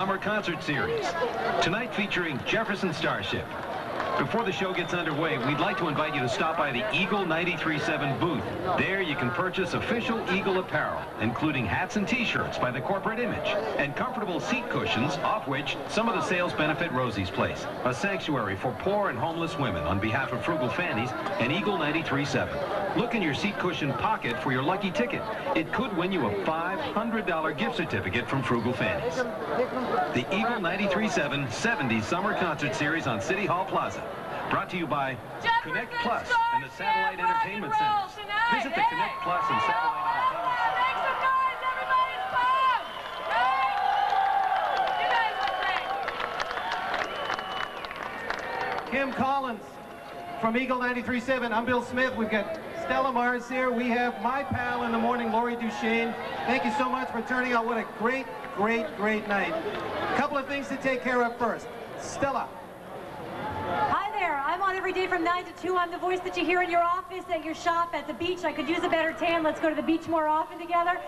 Summer Concert Series. Tonight featuring Jefferson Starship. Before the show gets underway, we'd like to invite you to stop by the Eagle 93.7 booth. There you can purchase official Eagle apparel, including hats and t-shirts by the corporate image, and comfortable seat cushions, off which some of the sales benefit Rosie's Place, a sanctuary for poor and homeless women on behalf of Frugal Fannies and Eagle 93.7. Look in your seat cushion pocket for your lucky ticket. It could win you a $500 gift certificate from Frugal Fannies. The Eagle 93.7 70 Summer Concert Series on City Hall Plaza. Brought to you by Jefferson Connect Plus and the Satellite Entertainment Center. tonight, Visit the hey! Connect Plus and Satellite Entertainment Centers. Make some noise, everybody's pumped! Hey! You guys look great. Kim Collins from Eagle 93.7. I'm Bill Smith. We've got Stella Mars here. We have my pal in the morning, Lori Duchesne. Thank you so much for turning out. What a great, great, great night. A couple of things to take care of first. Stella. Hi there. I'm on every day from 9 to 2. I'm the voice that you hear in your office, at your shop, at the beach. I could use a better tan. Let's go to the beach more often together.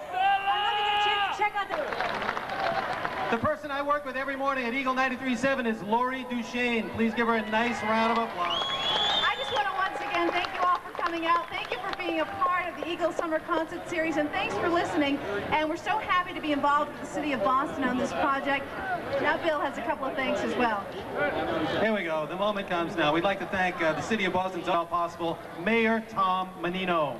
The person I work with every morning at Eagle 93.7 is Lori Duchesne. Please give her a nice round of applause. I just want to once again thank you all for coming out. Thank you for being a part of the Eagle Summer Concert Series, and thanks for listening. And we're so happy to be involved with the City of Boston on this project. Now Bill has a couple of thanks as well. Here we go. The moment comes now. We'd like to thank uh, the City of Boston's all possible, Mayor Tom Menino.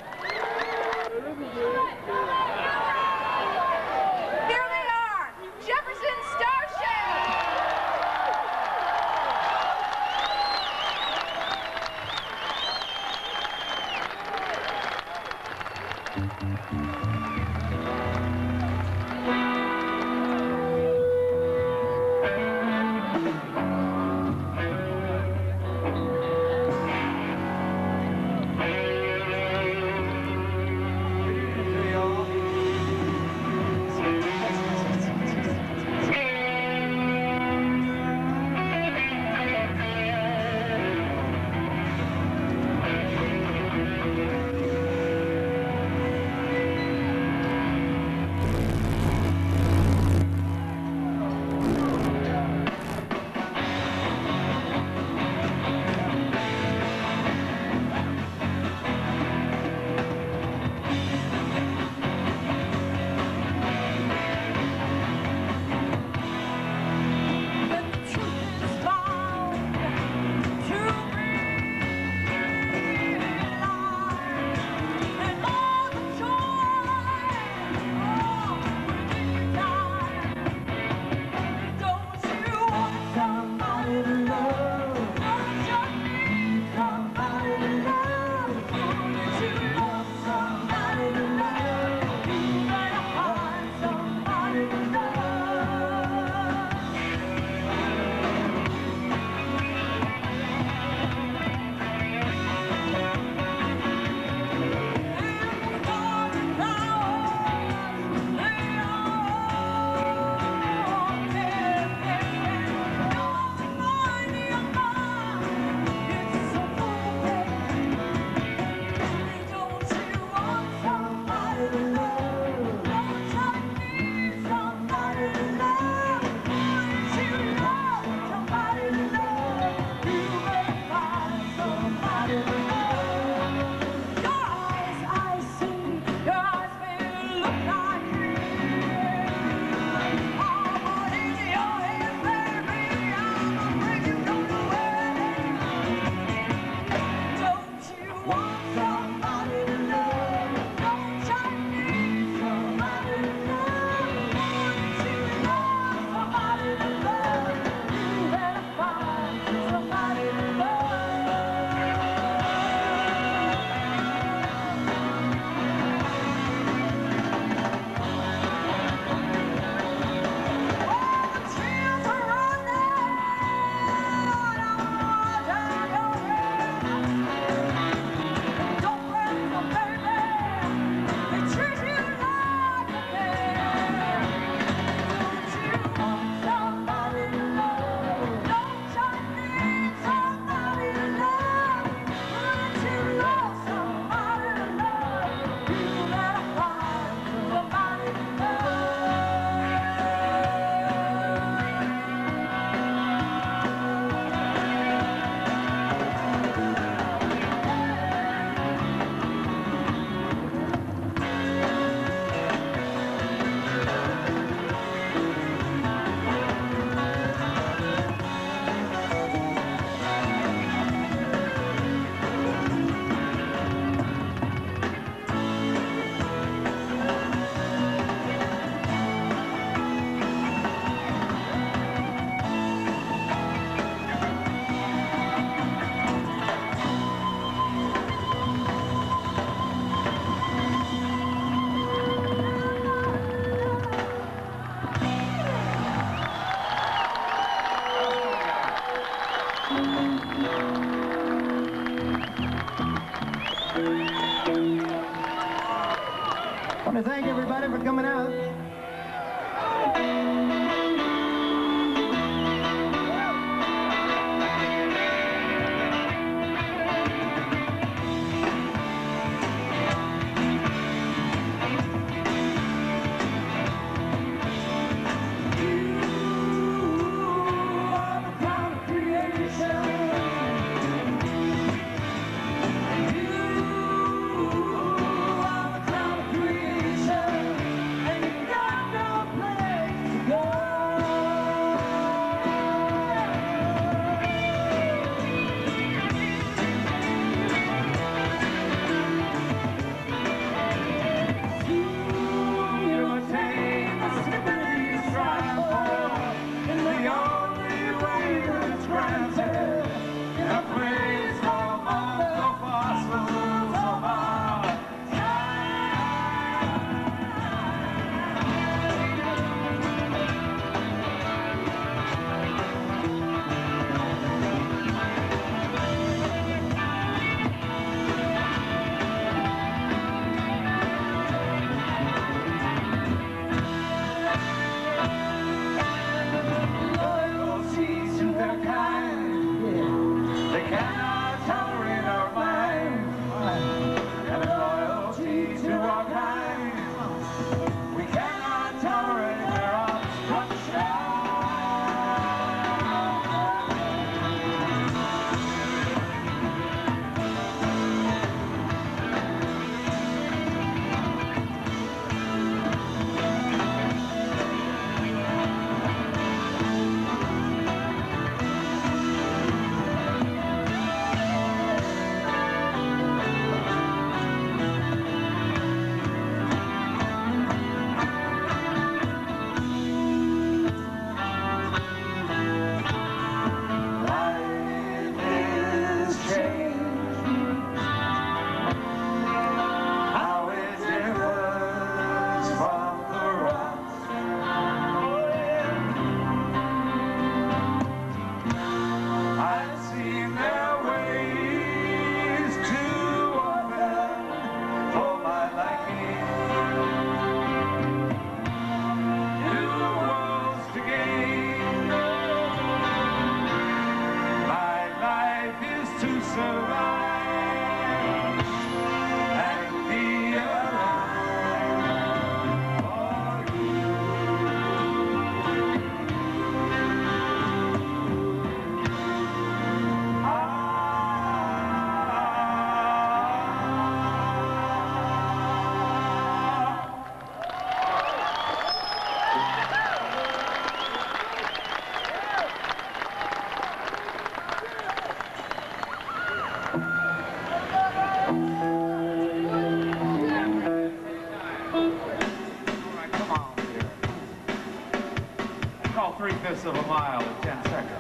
Of a mile in 10 seconds.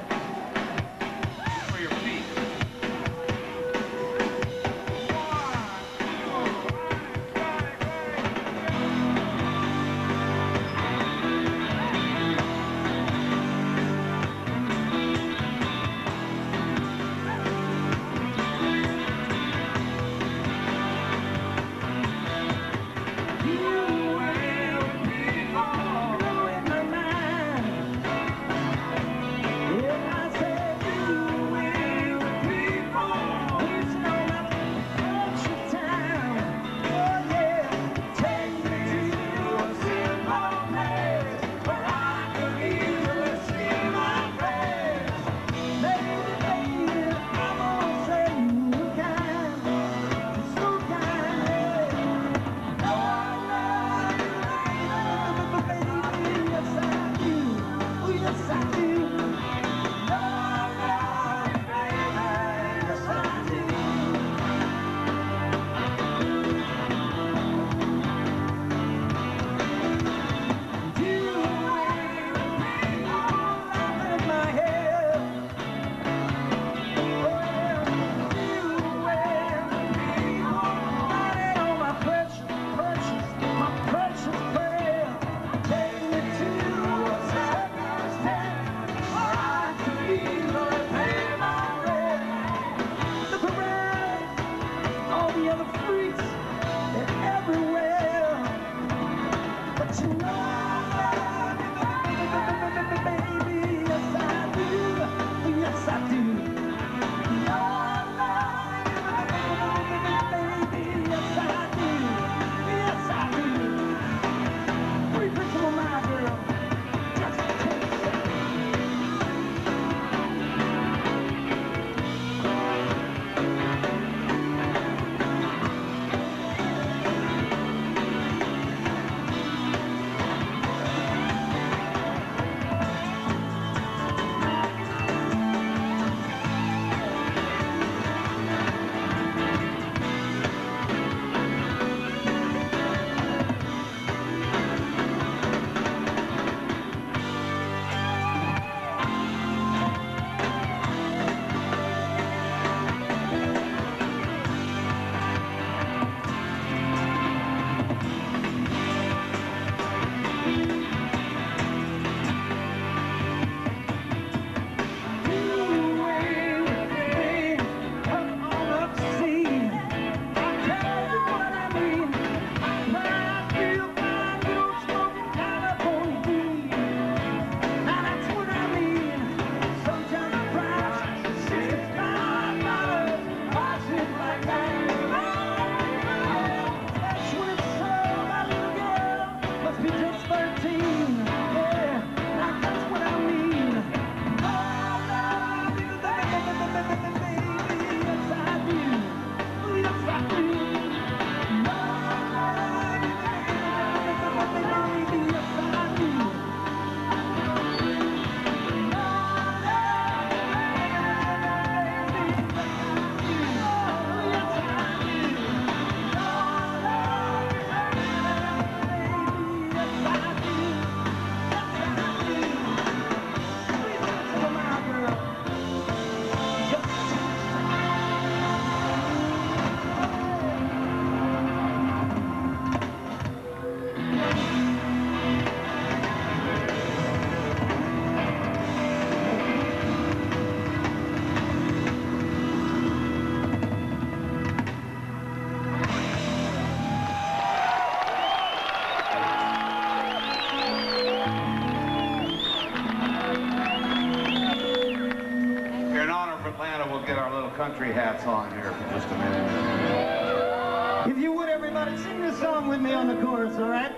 country hats on here for just a minute. If you would, everybody, sing this song with me on the chorus, all right?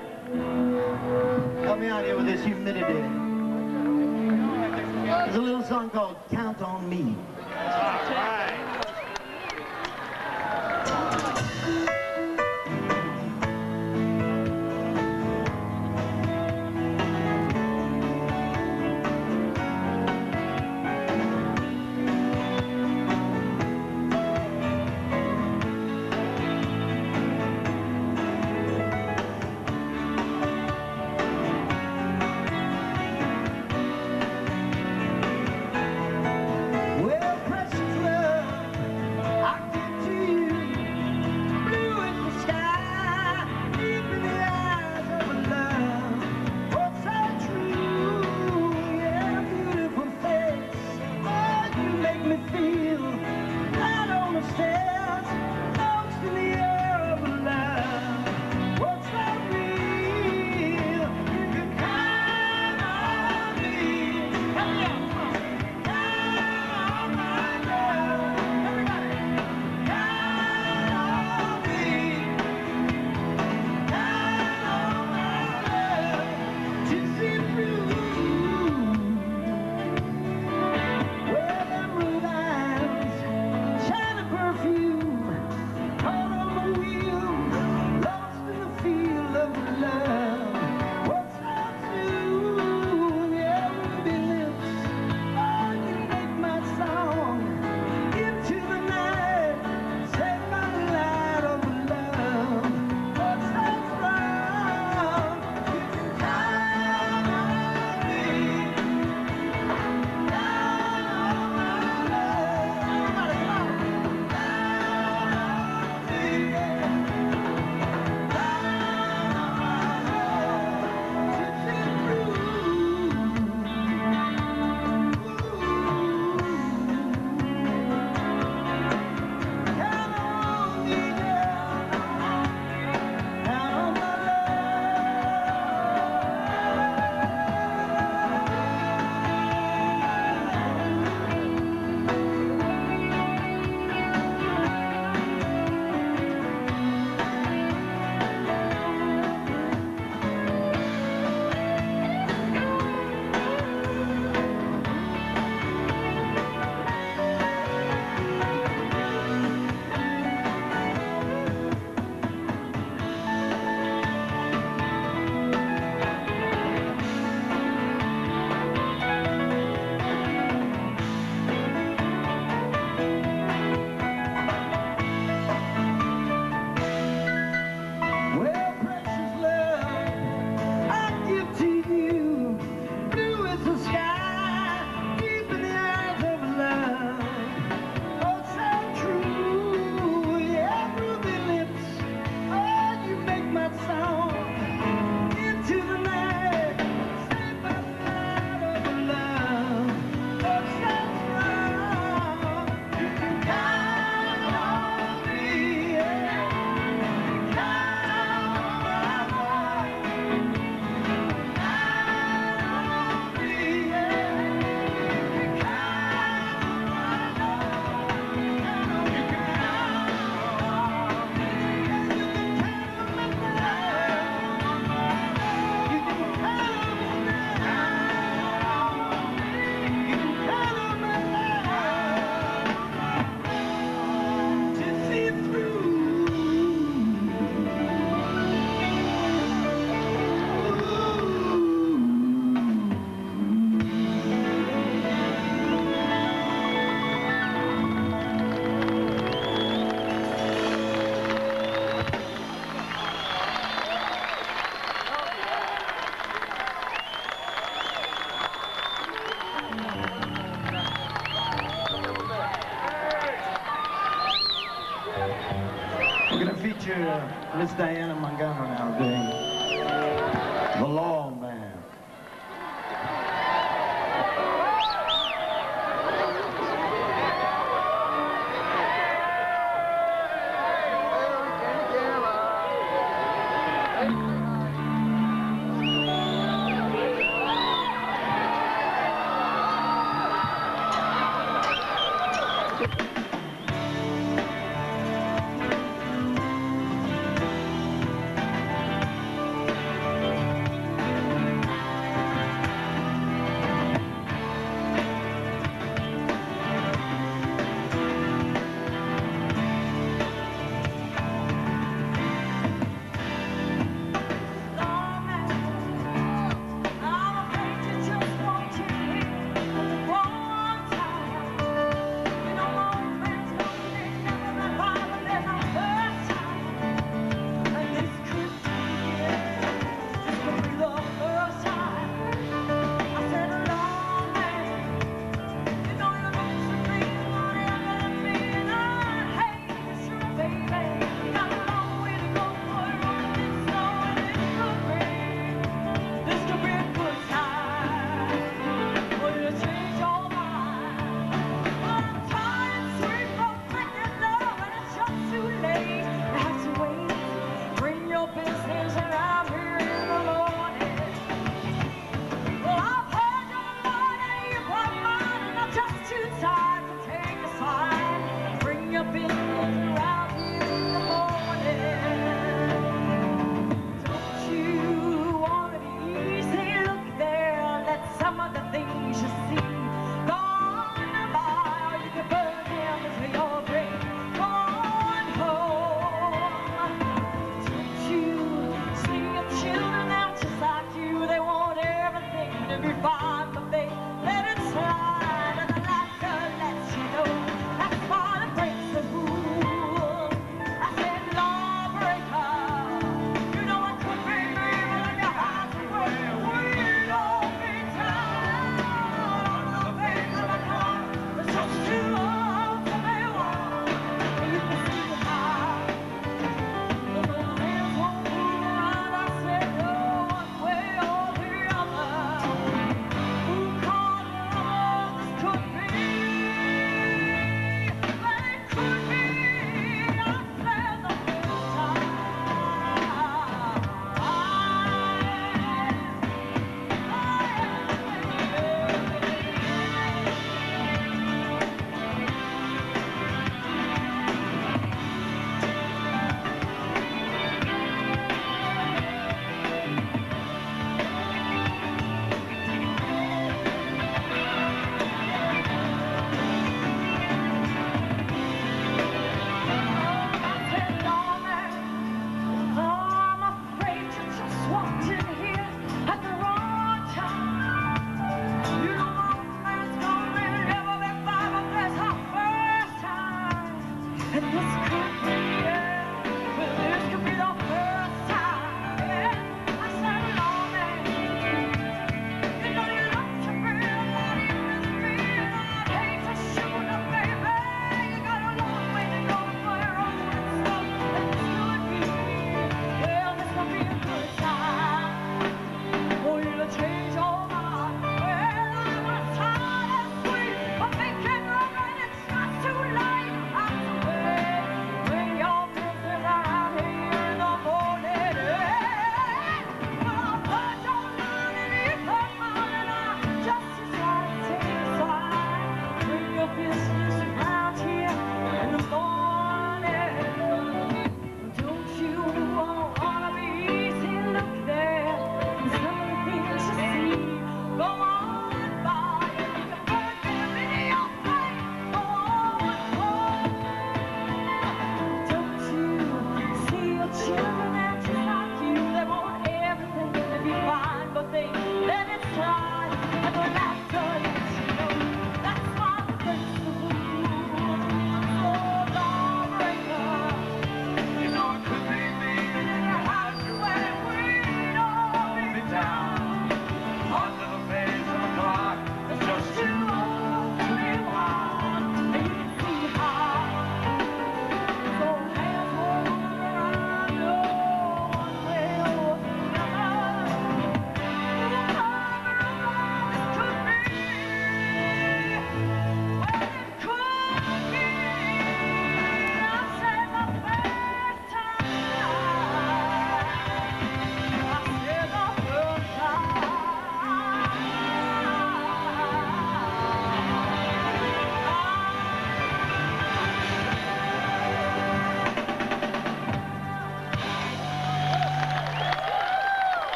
Help me out here with this humidity. There's a little song called Diana Montgomery.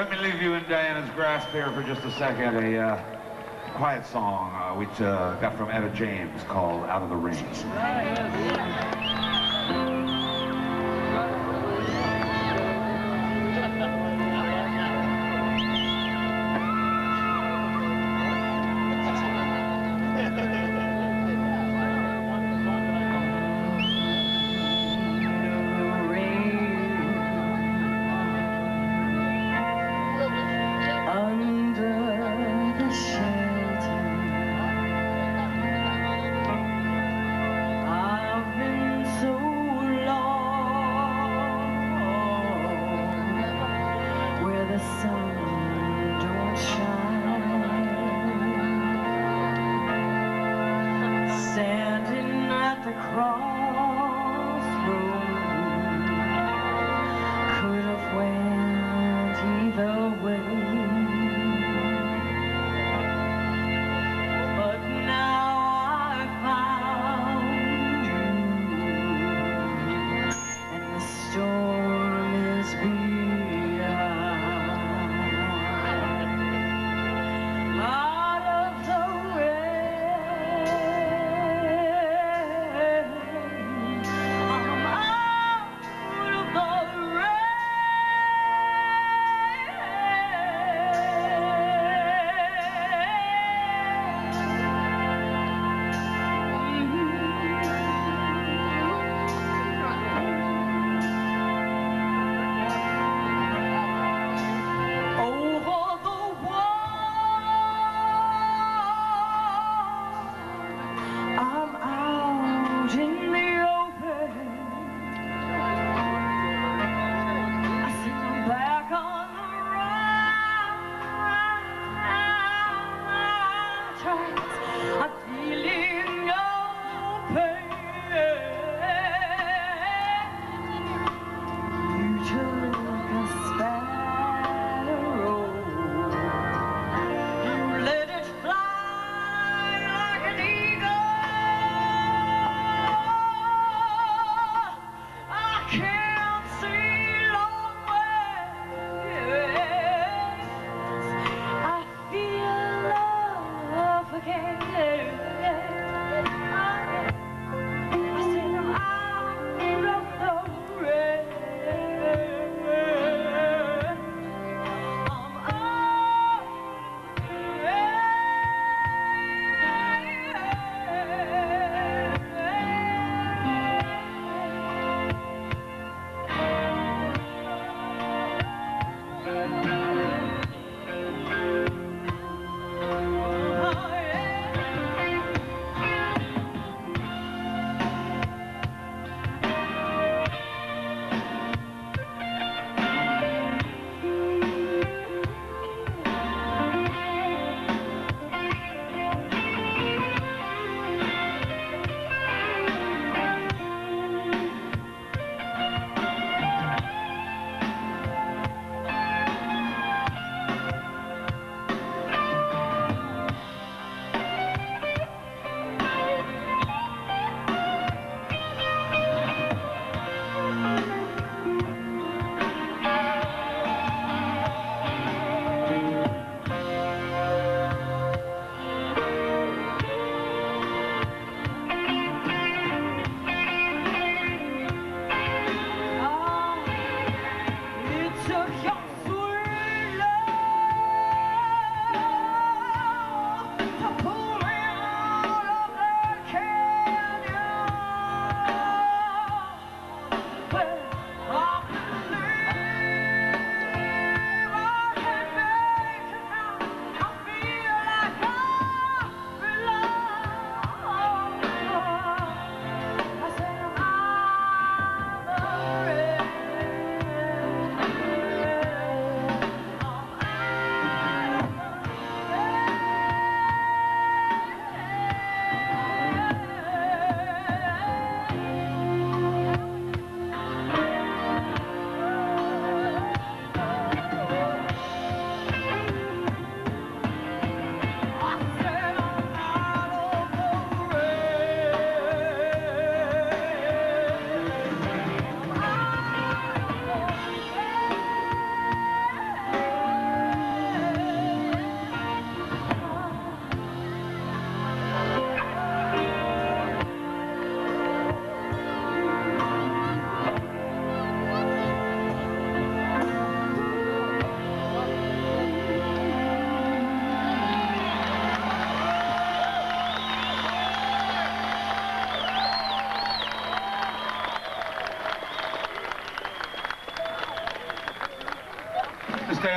Let me leave you in Diana's grasp here for just a second. A uh, quiet song uh, which uh, got from Etta James called Out of the Rain.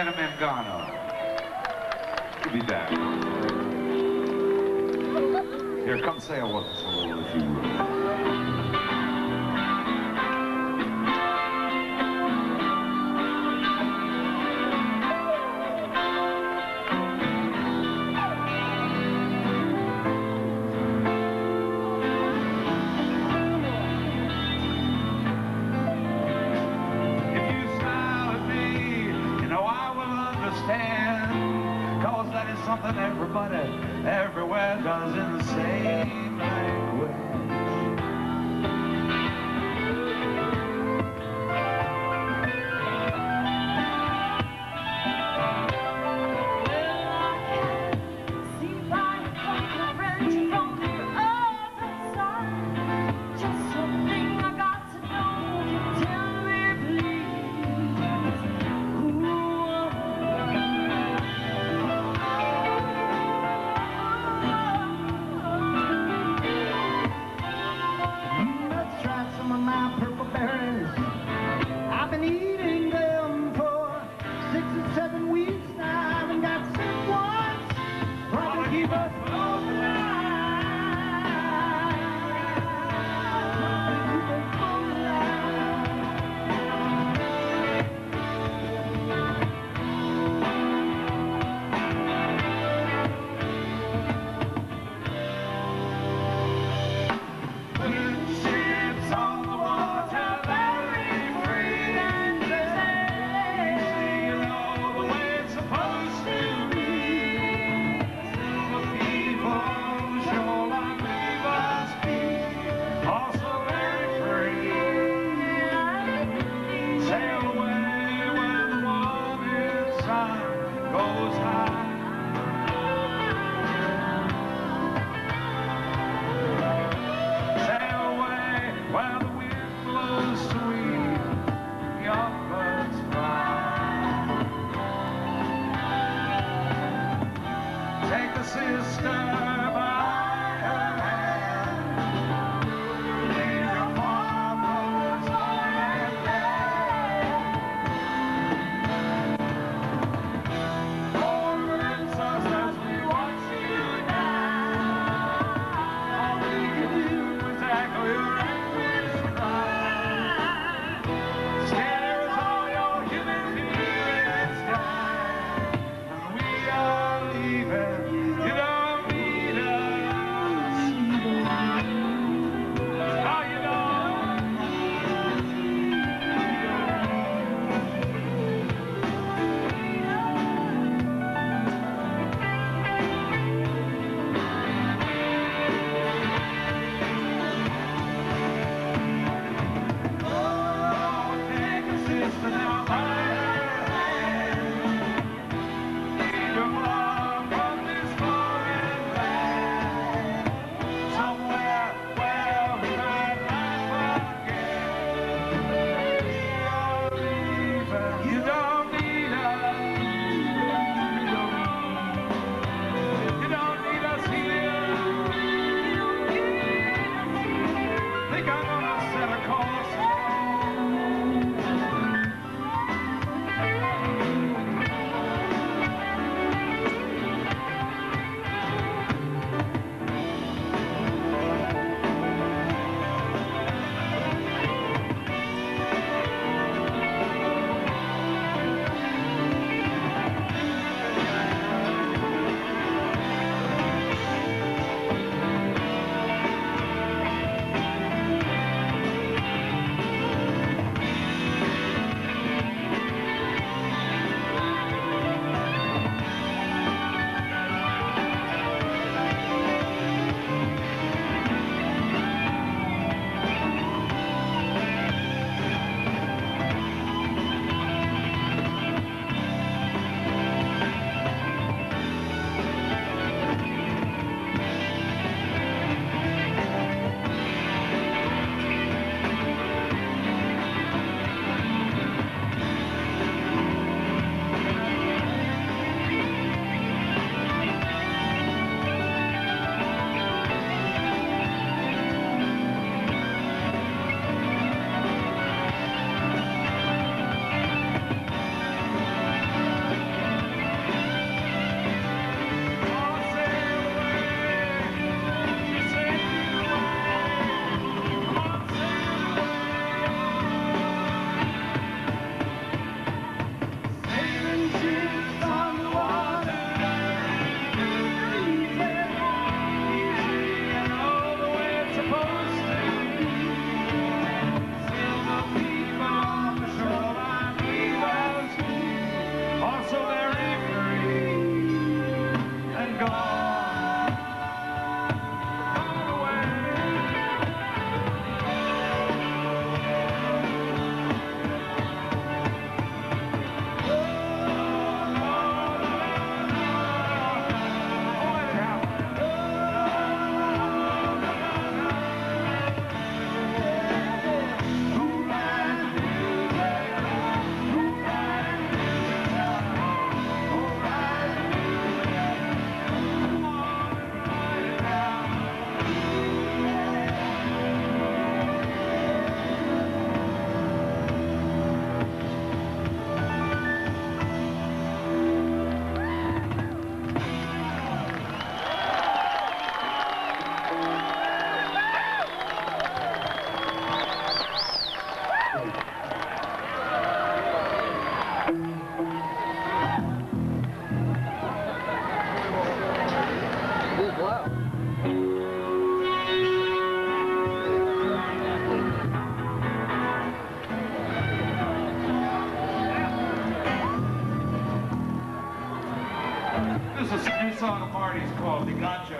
Stan Mangano. Song called The Goddess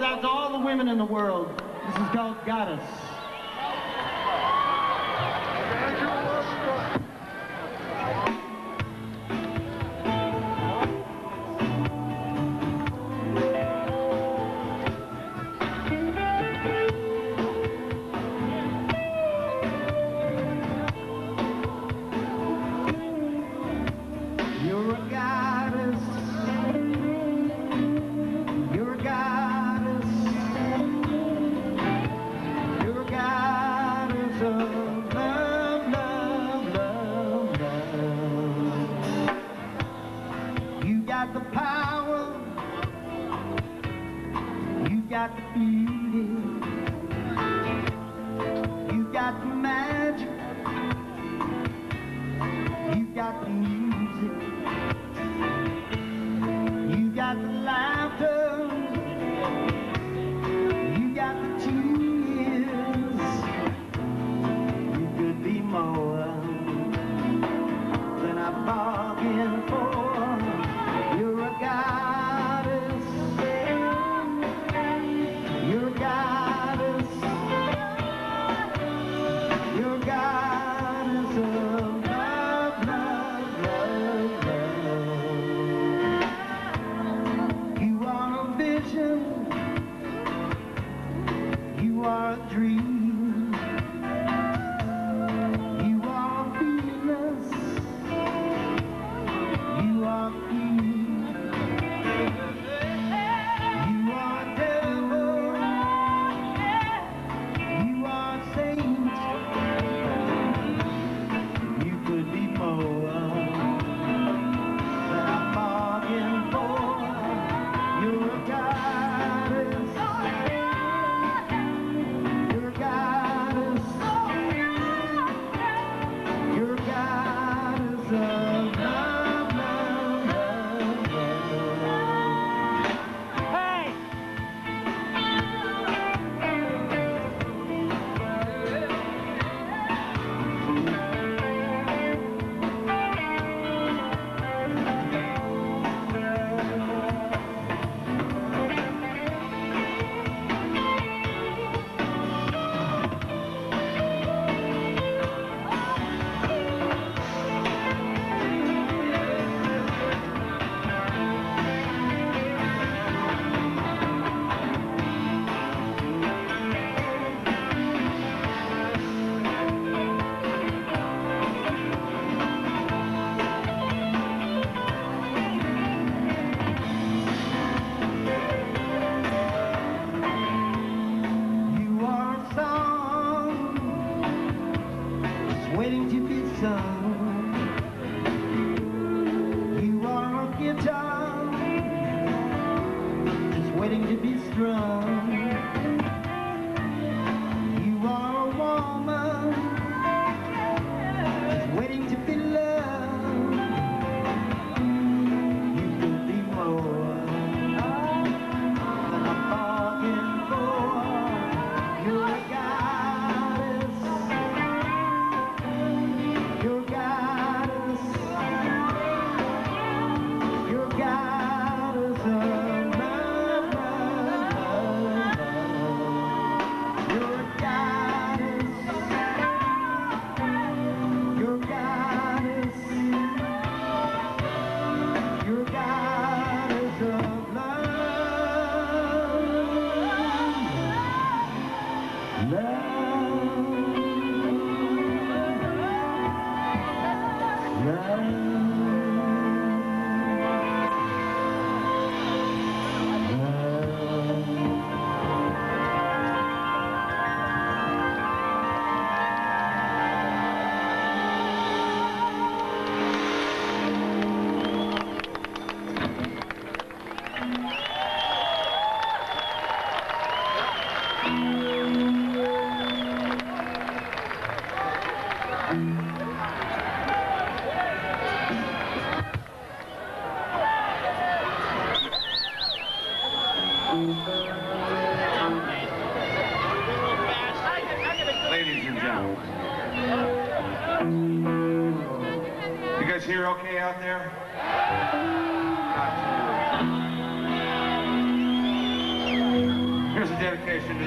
out to all the women in the world.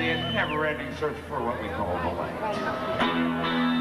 the never-ending search for what we call the light.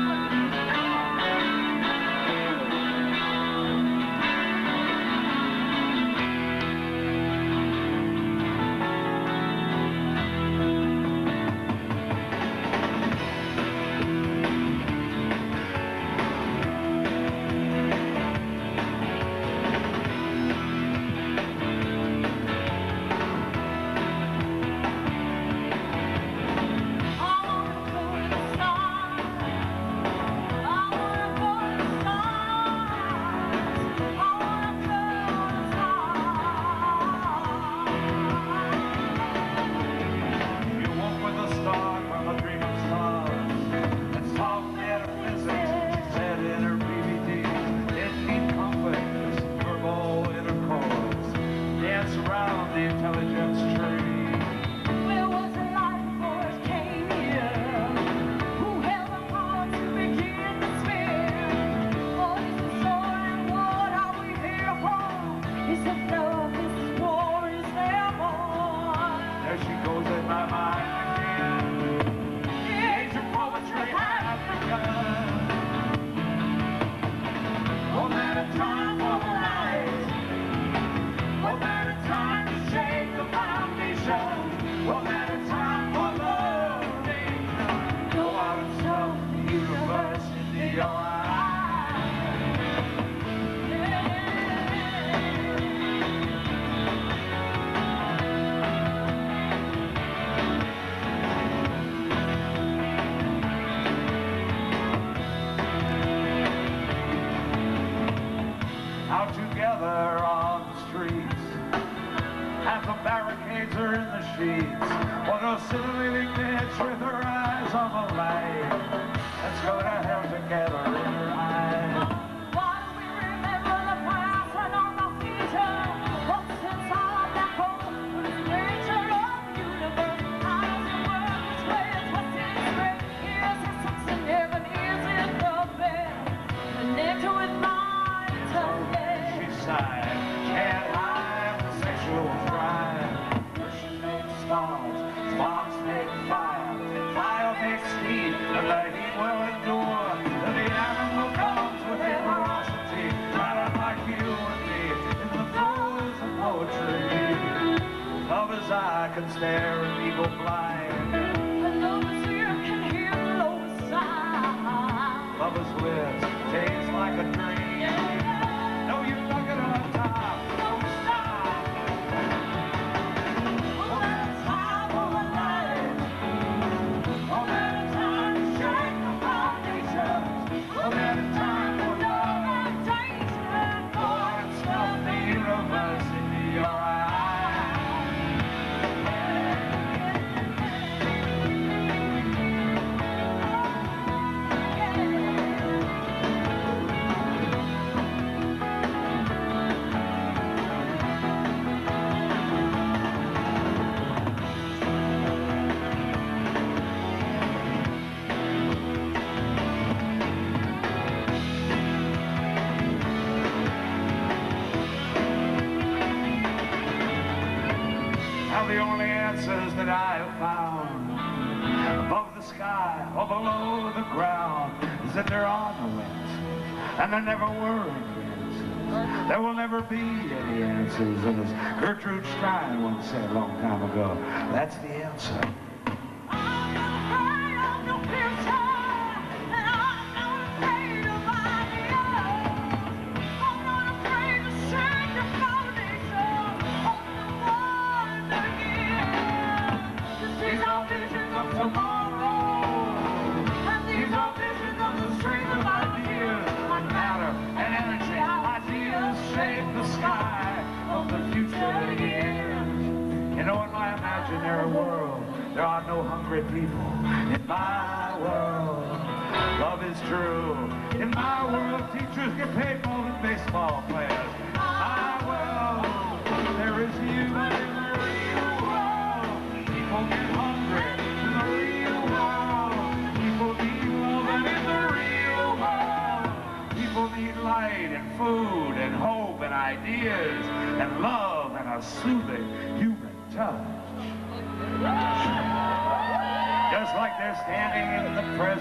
and there never were any answers. There will never be any answers. And as Gertrude Stein once said a long time ago, that's the answer.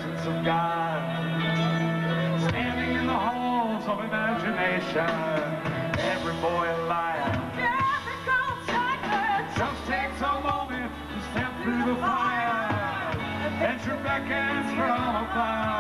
presence of God, standing in the halls of imagination, every boy and lion. Just takes a moment to step through the fire, and Trebek is from above.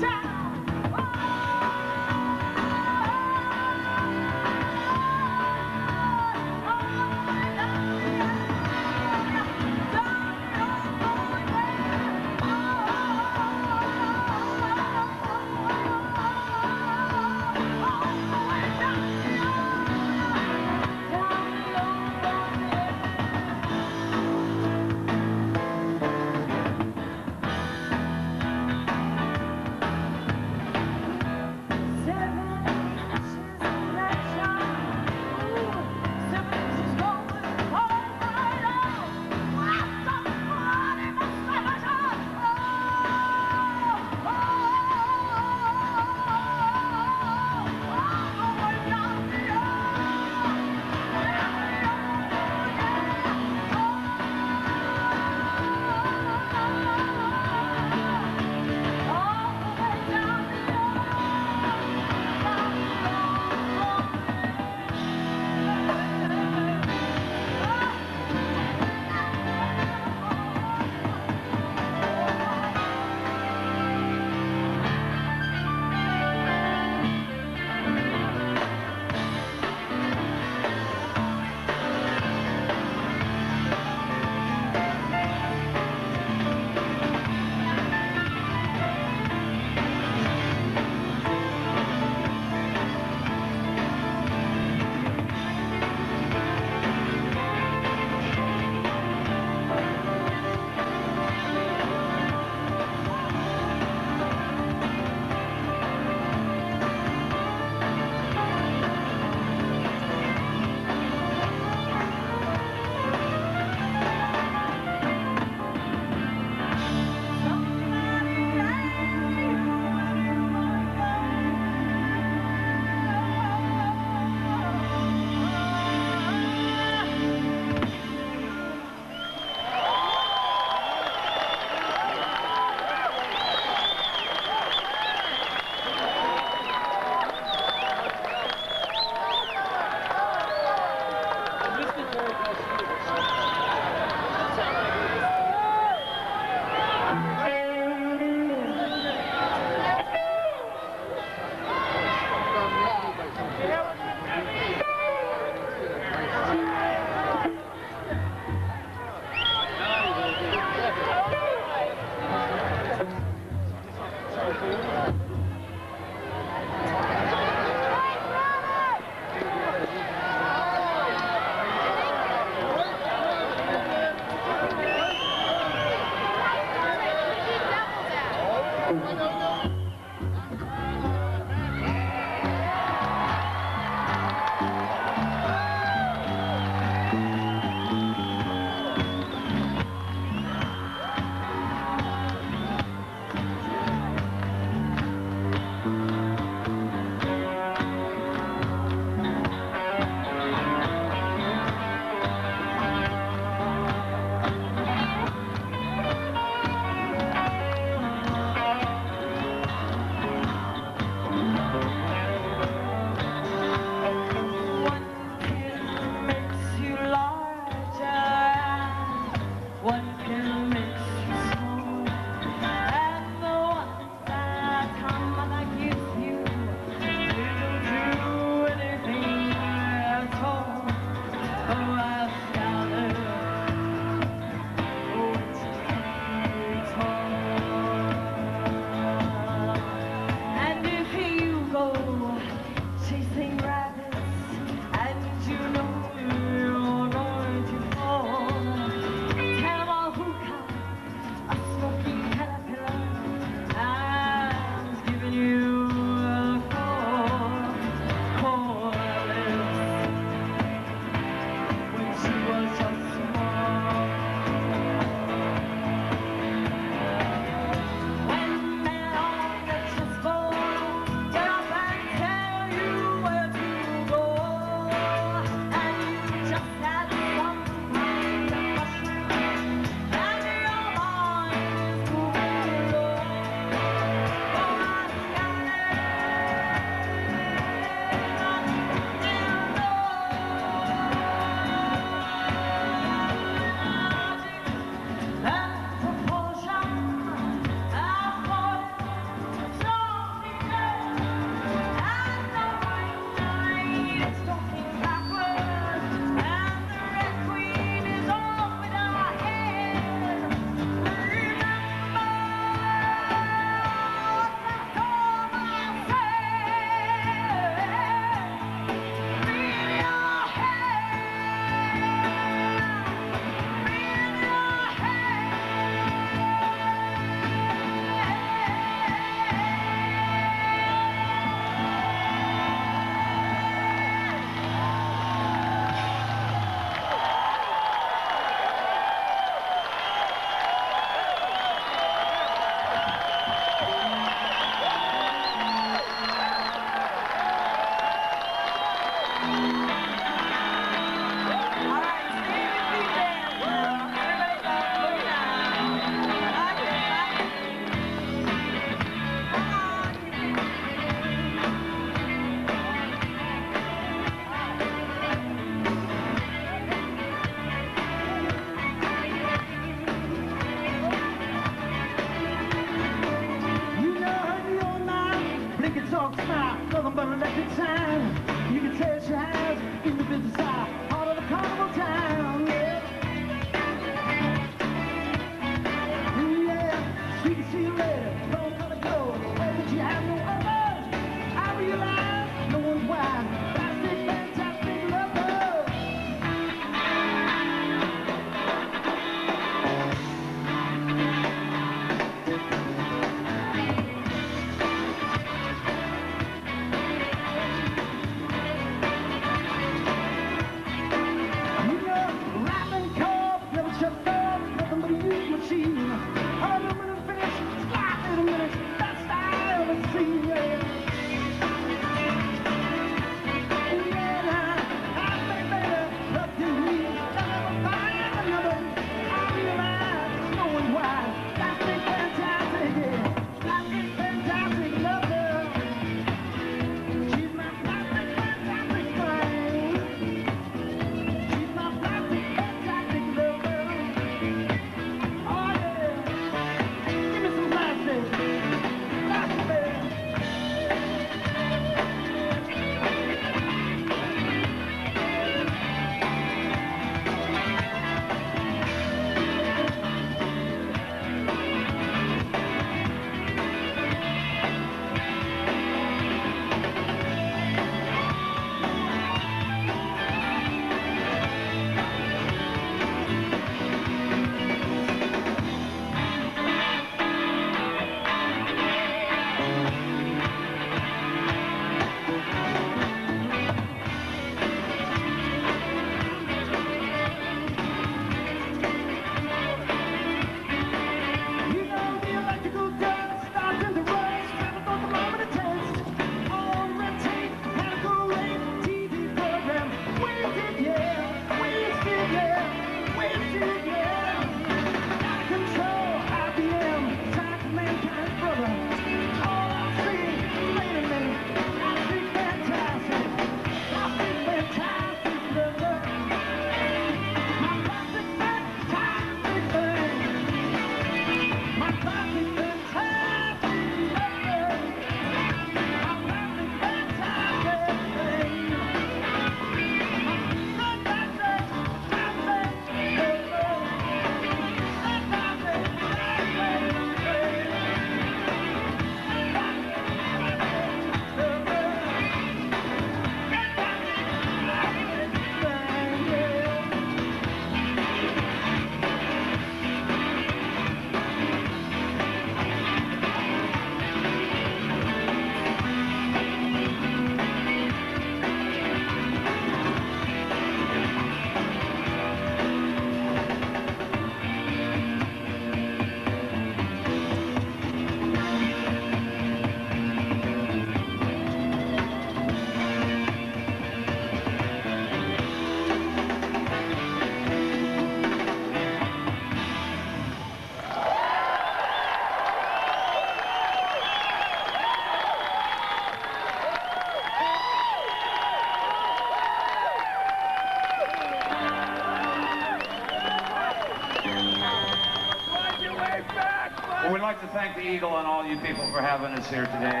Here today.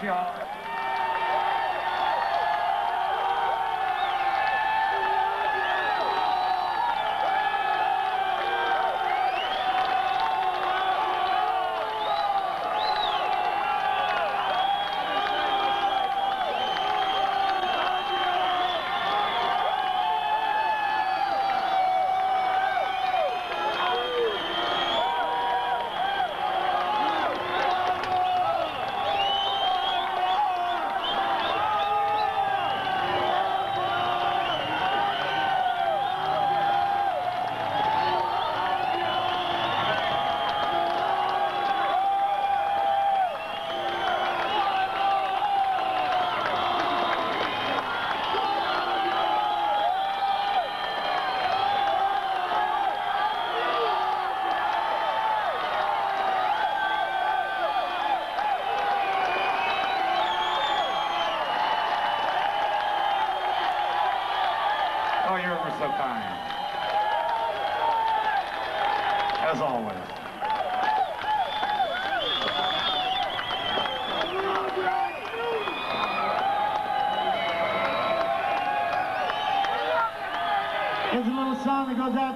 Bradshaw.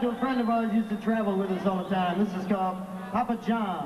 to a friend of ours used to travel with us all the time. This is called Papa John.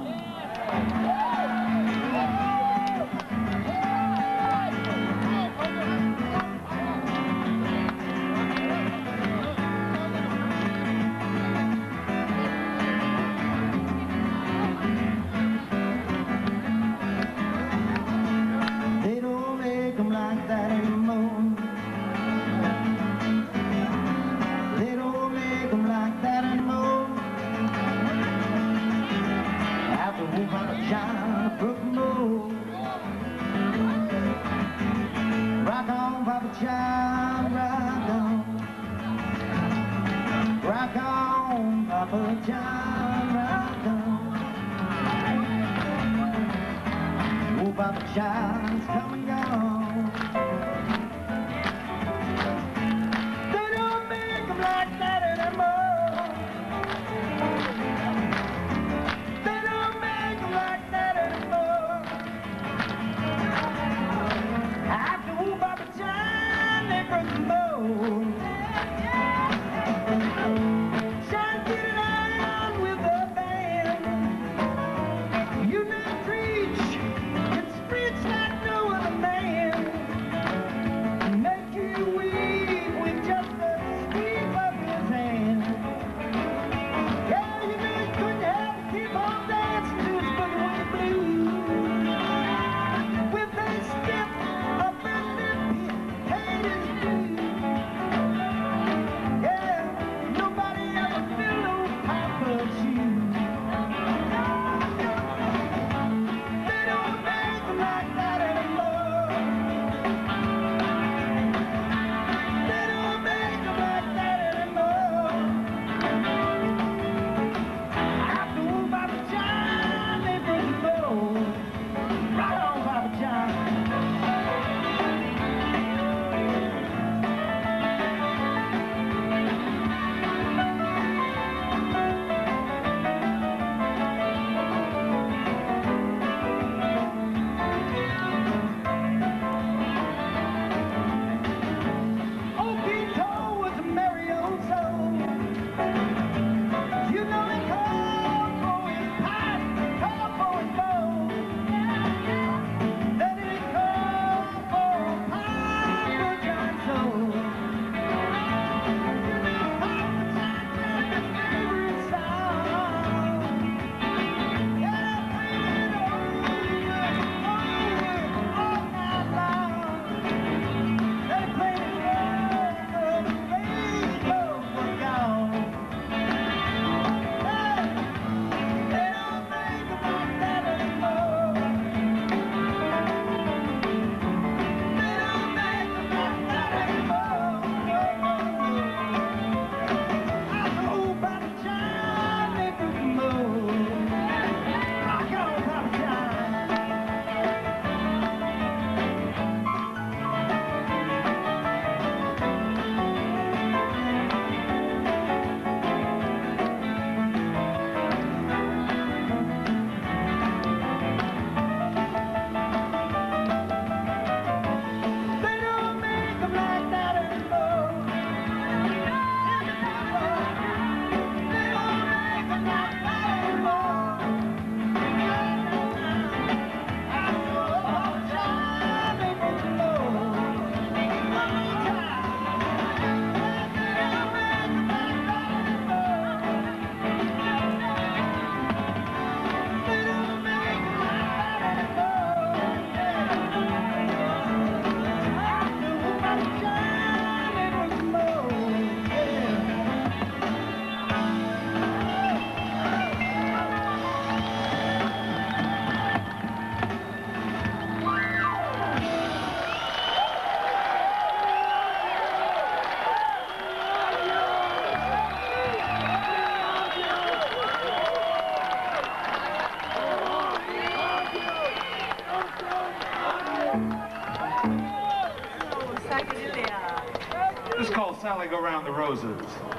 Go around the Roses.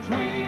between.